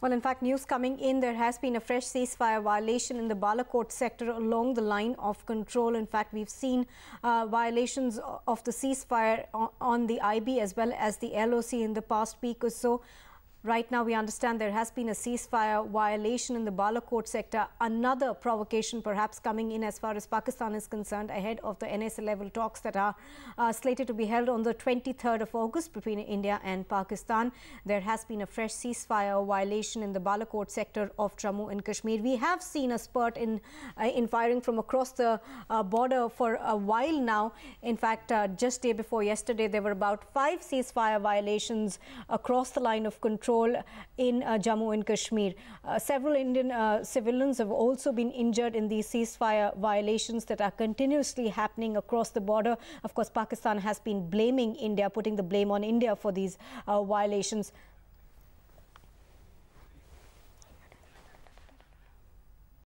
Well, in fact, news coming in, there has been a fresh ceasefire violation in the Balakot sector along the line of control. In fact, we've seen uh, violations of the ceasefire on the IB as well as the LOC in the past week or so. Right now, we understand there has been a ceasefire violation in the Balakot sector. Another provocation perhaps coming in as far as Pakistan is concerned ahead of the NSA level talks that are uh, slated to be held on the 23rd of August between India and Pakistan. There has been a fresh ceasefire violation in the Balakot sector of Jammu and Kashmir. We have seen a spurt in, uh, in firing from across the uh, border for a while now. In fact, uh, just day before yesterday, there were about five ceasefire violations across the line of control in uh, Jammu and Kashmir. Uh, several Indian uh, civilians have also been injured in these ceasefire violations that are continuously happening across the border. Of course, Pakistan has been blaming India, putting the blame on India for these violations.